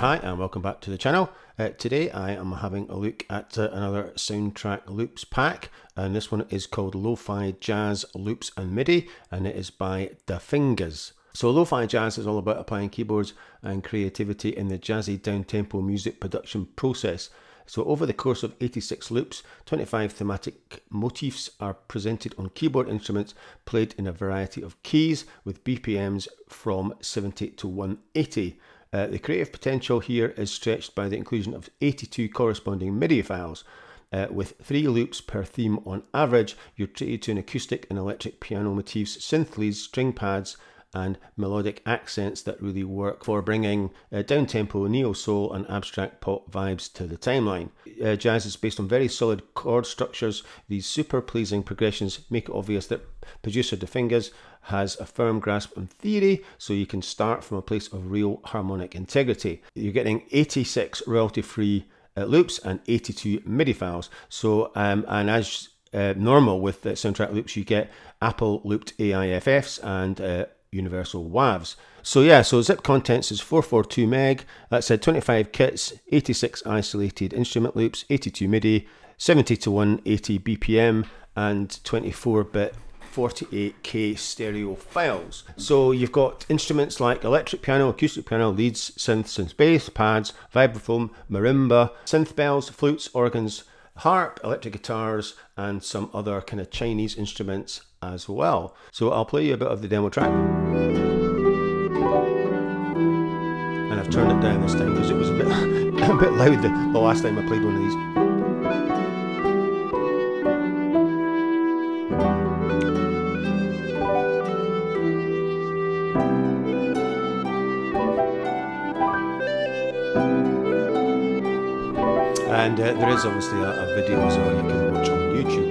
Hi and welcome back to the channel. Uh, today I am having a look at uh, another soundtrack loops pack and this one is called Lo-Fi Jazz Loops and MIDI and it is by The Fingers. So Lo-Fi Jazz is all about applying keyboards and creativity in the jazzy downtempo music production process. So over the course of 86 loops, 25 thematic motifs are presented on keyboard instruments played in a variety of keys with BPMs from 70 to 180. Uh, the creative potential here is stretched by the inclusion of 82 corresponding MIDI files. Uh, with three loops per theme on average, you're treated to an acoustic and electric piano motifs, synth leads, string pads, and melodic accents that really work for bringing uh, down-tempo, neo-soul and abstract pop vibes to the timeline. Uh, jazz is based on very solid chord structures. These super pleasing progressions make it obvious that producer Dafingas has a firm grasp on theory, so you can start from a place of real harmonic integrity. You're getting 86 royalty-free uh, loops and 82 MIDI files. So, um, and as uh, normal with the soundtrack loops, you get Apple looped AIFFs and uh, universal WAVs. So yeah, so zip contents is 442 meg, that said 25 kits, 86 isolated instrument loops, 82 MIDI, 70 to 180 BPM, and 24-bit 48k stereo files. So you've got instruments like electric piano, acoustic piano, leads, synths and bass, pads, vibraphone, marimba, synth bells, flutes, organs, harp, electric guitars, and some other kind of Chinese instruments as well. So I'll play you a bit of the demo track. And I've turned it down this time because it was a bit, a bit loud the, the last time I played one of these. And uh, there is obviously a, a video as well you can watch on YouTube.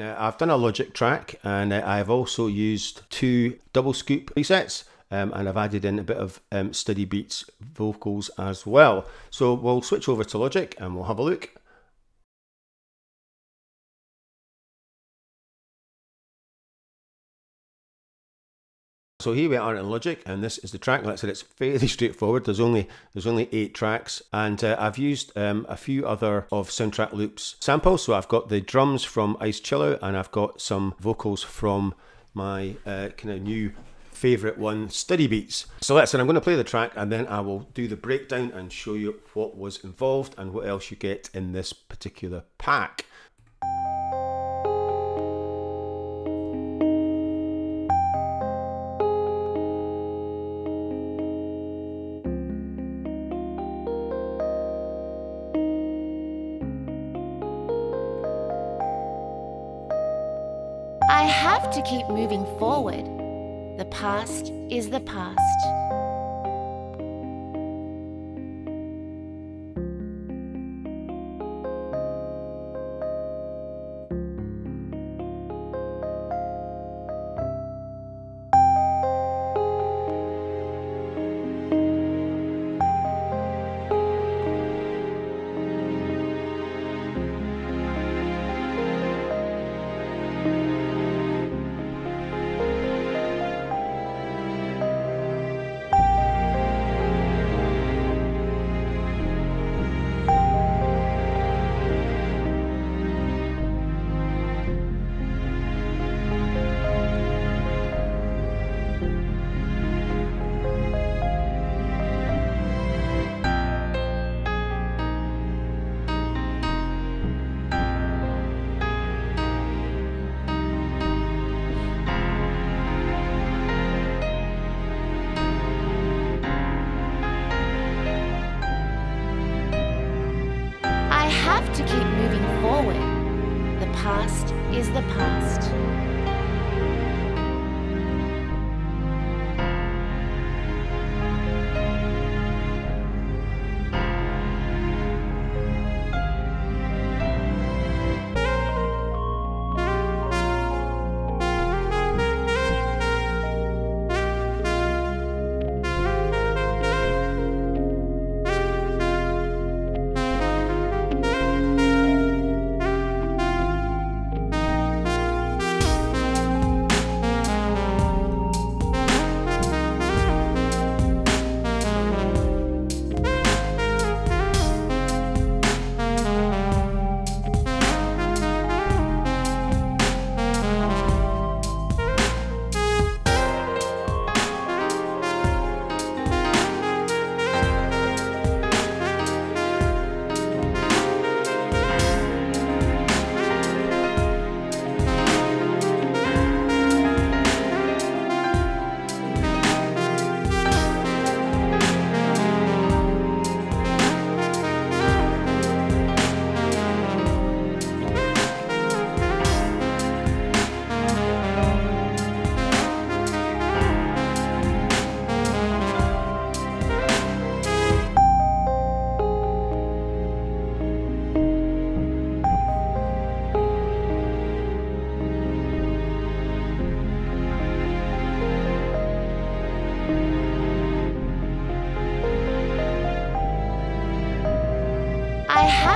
Uh, I've done a Logic track and uh, I've also used two double scoop presets um, and I've added in a bit of um, study beats vocals as well. So we'll switch over to Logic and we'll have a look. So here we are in Logic, and this is the track. Like I said, it's fairly straightforward. There's only there's only eight tracks, and uh, I've used um, a few other of Soundtrack Loops samples. So I've got the drums from Iced Chillout, and I've got some vocals from my uh, kind of new favorite one, Study Beats. So. And I'm going to play the track, and then I will do the breakdown and show you what was involved and what else you get in this particular pack. I have to keep moving forward. The past is the past. Past is the past.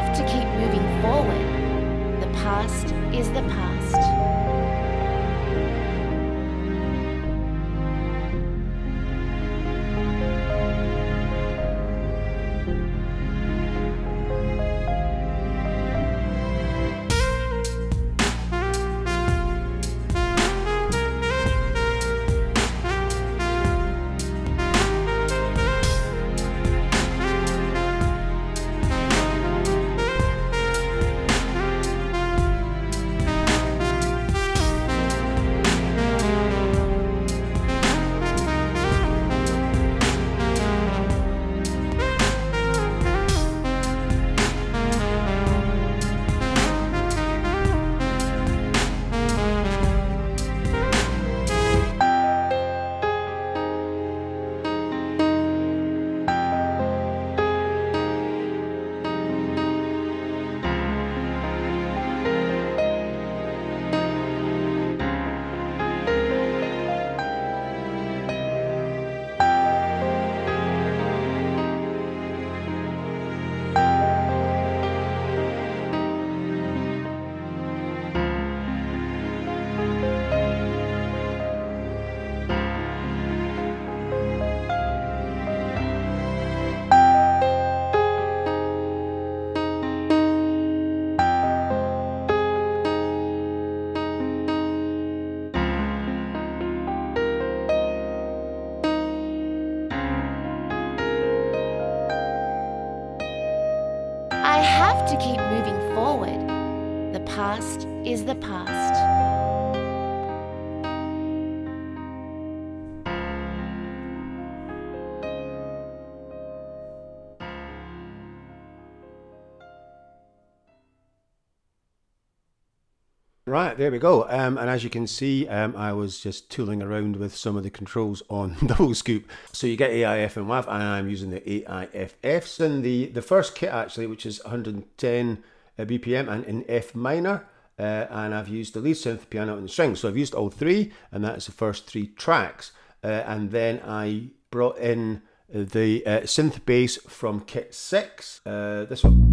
have to keep moving forward. The past is the past. To keep moving forward. The past is the past. Right, there we go. Um, and as you can see, um, I was just tooling around with some of the controls on Double Scoop. So you get AIF and WAV, and I'm using the AIFFs. And the, the first kit actually, which is 110 uh, BPM and in F minor. Uh, and I've used the lead synth, piano, and the strings. So I've used all three, and that's the first three tracks. Uh, and then I brought in the uh, synth bass from kit six, uh, this one,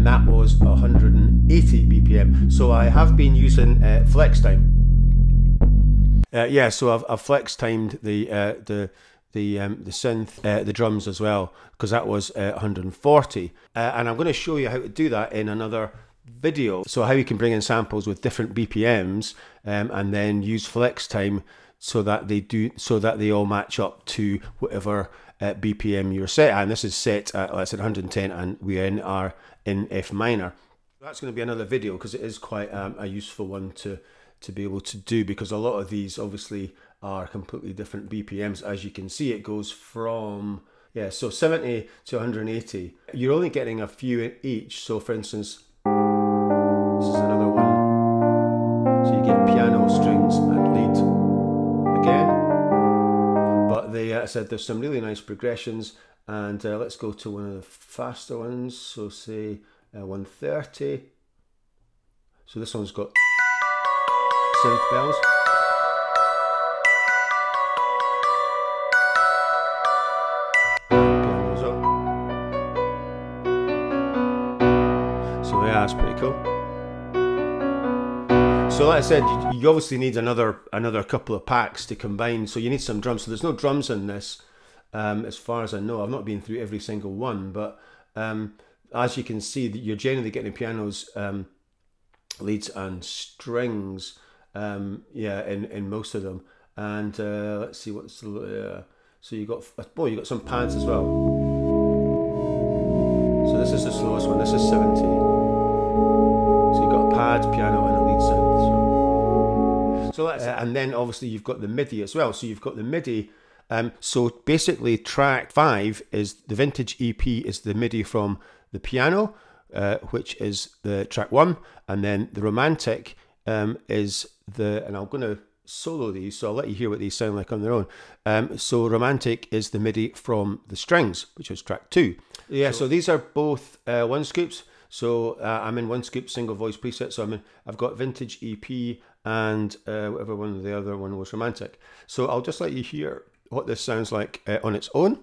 and that was 180 BPM. So I have been using uh, flex time. Uh, yeah, so I've, I've flex timed the uh, the the um, the synth, uh, the drums as well, because that was uh, 140. Uh, and I'm going to show you how to do that in another video. So how you can bring in samples with different BPMs um, and then use flex time so that they do so that they all match up to whatever BPM you're set. And this is set at let's say 110, and we in are in F minor. That's going to be another video because it is quite um, a useful one to to be able to do because a lot of these obviously are completely different BPMs. As you can see, it goes from yeah, so 70 to 180. You're only getting a few in each. So for instance, this is another one. So you get piano, strings, and lead Uh, said there's some really nice progressions. And uh, let's go to one of the faster ones. So say uh, 130. So this one's got synth bells. So yeah, that's pretty cool. So like I said, you, you obviously need another another couple of packs to combine. So you need some drums. So there's no drums in this, um, as far as I know. I've not been through every single one, but um, as you can see, you're generally getting pianos, um, leads, and strings. Um, yeah, in in most of them. And uh, let's see what's uh, so you got oh you got some pads as well. So this is the slowest one. This is seventy. So you've got a pad, piano, and. So, that's uh, and then obviously you've got the MIDI as well. So you've got the MIDI. Um, so basically, track five is the vintage EP is the MIDI from the piano, uh, which is the track one, and then the romantic um, is the and I'm going to solo these, so I'll let you hear what these sound like on their own. Um, so Romantic is the MIDI from the strings, which is track two. Yeah, so, so these are both uh, one scoops. So uh, I'm in one scoop single voice preset. So I'm in, I've got vintage EP and uh, whatever one the other one was romantic. So I'll just let you hear what this sounds like uh, on its own.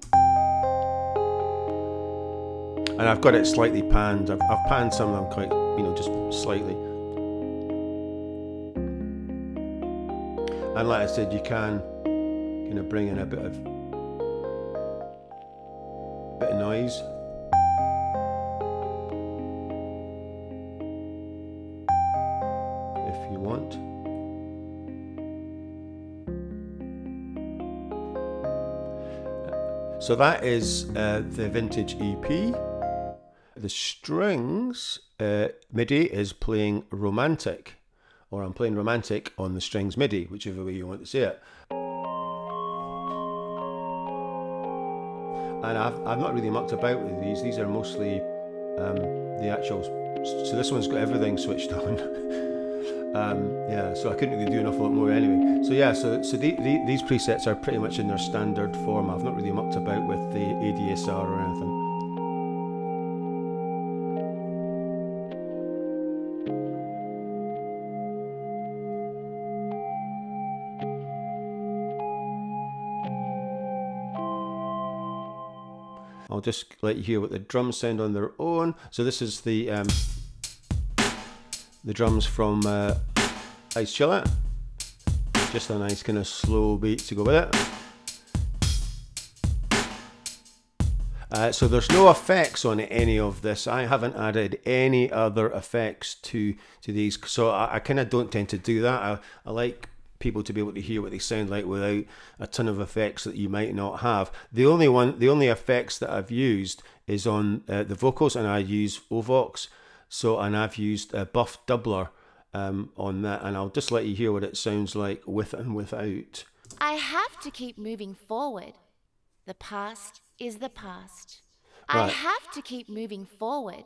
And I've got it slightly panned. I've, I've panned some of them quite you know, just slightly. And like I said, you can kind of bring in a bit of bit of noise. So that is uh, the vintage EP. The strings uh, MIDI is playing romantic, or I'm playing romantic on the strings MIDI, whichever way you want to say it. And I've, I've not really mucked about with these. These are mostly um, the actual. So this one's got everything switched on. Um, yeah, so I couldn't really do an awful lot more anyway. So yeah, so so the, the, these presets are pretty much in their standard form. I've not really mucked about with the ADSR or anything. I'll just let you hear what the drums sound on their own. So this is the um, the drums from uh, Ice Chiller. Just a nice kind of slow beat to go with it. Uh, so there's no effects on any of this. I haven't added any other effects to to these, so I, I kind of don't tend to do that. I, I like people to be able to hear what they sound like without a ton of effects that you might not have. The only one, the only effects that I've used is on uh, the vocals, and I use Ovox. So, and I've used a buff doubler um, on that, and I'll just let you hear what it sounds like with and without. I have to keep moving forward. The past is the past. I have to keep moving forward.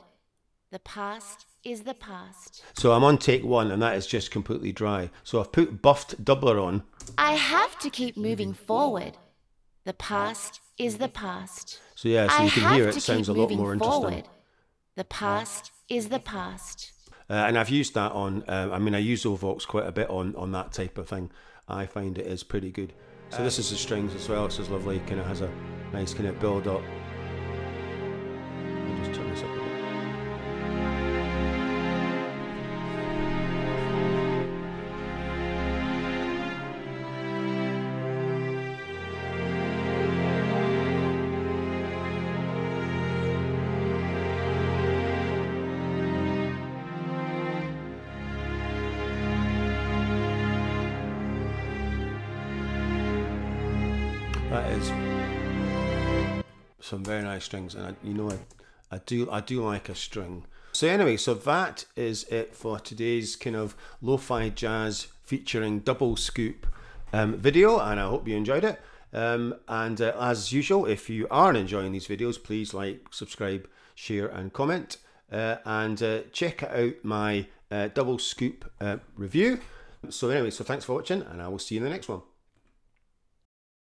The past is the past. So I'm on take one, and that is just completely dry. So I've put buffed doubler on, I have to keep moving forward. The past is the past. so yeah, so I you can hear it sounds a lot more interesting. forward. The past is the past. Uh, and I've used that on. Uh, I mean, I use Ovox quite a bit on on that type of thing. I find it is pretty good. So this is the strings as well. This is lovely. Kind of has a nice kind of build up. Is some very nice strings, and I, you know, I, I do, I do like a string. So anyway, so that is it for today's kind of lo-fi jazz featuring double scoop um, video, and I hope you enjoyed it. Um, and uh, as usual, if you are enjoying these videos, please like, subscribe, share, and comment. Uh, and uh, check out my uh, double scoop uh, review. So anyway, so thanks for watching, and I will see you in the next one.